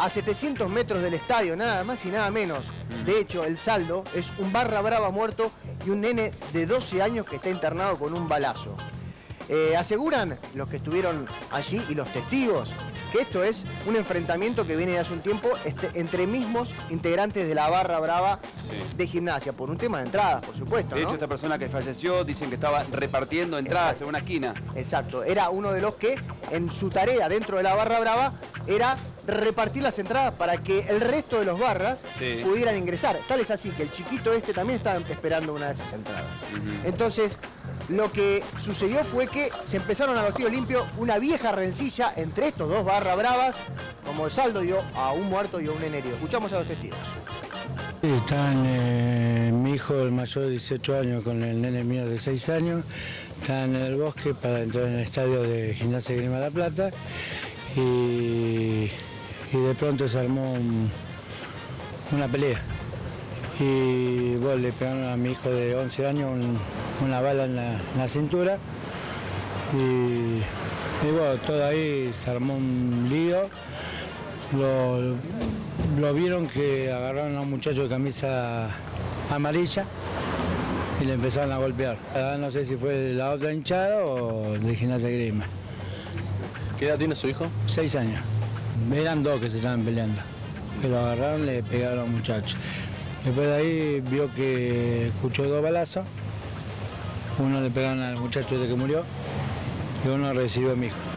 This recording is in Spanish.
a 700 metros del estadio, nada más y nada menos. De hecho, el saldo es un barra brava muerto y un nene de 12 años que está internado con un balazo. Eh, aseguran los que estuvieron allí y los testigos que esto es un enfrentamiento que viene de hace un tiempo este, entre mismos integrantes de la barra brava de gimnasia, por un tema de entradas, por supuesto. De hecho, esta persona que falleció dicen que estaba repartiendo entradas en una esquina. Exacto, era uno de los que en su tarea dentro de la barra brava era repartir las entradas para que el resto de los barras pudieran ingresar. Tal es así que el chiquito este también estaba esperando una de esas entradas. Entonces, lo que sucedió fue que se empezaron a los tiros limpios una vieja rencilla entre estos dos barra bravas, como el saldo dio a un muerto y a un nene Escuchamos a los testigos. están eh, mi hijo, el mayor de 18 años, con el nene mío de 6 años, están en el bosque para entrar en el estadio de Gimnasia Grima La Plata y, de pronto se armó una pelea y bueno, le pegaron a mi hijo de 11 años una bala en la, cintura y, bueno, todo ahí se armó un lío. Lo, vieron que agarraron a un muchacho de camisa amarilla y le empezaron a golpear. No sé si fue la otra hinchada o de gimnasia grima. ¿Qué edad tiene su hijo? Seis años. Eran dos que se estaban peleando. Pero agarraron, le pegaron al muchacho. Después de ahí vio que escuchó dos balazos. Uno le pegaron al muchacho de que murió y uno recibió a mi hijo.